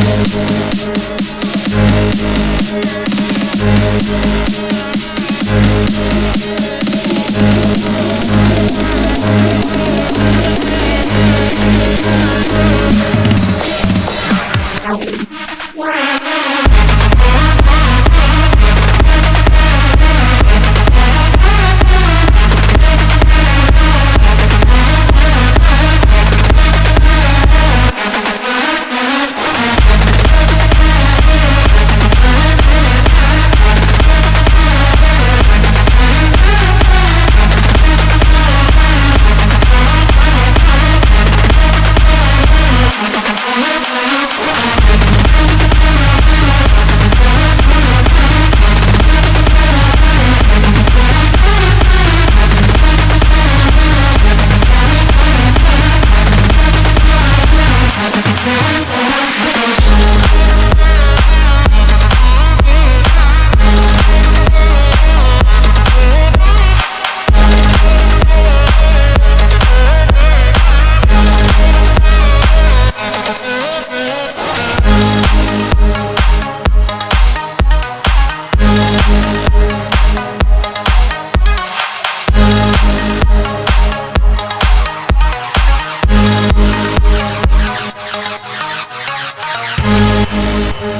Thank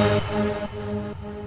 Thank you.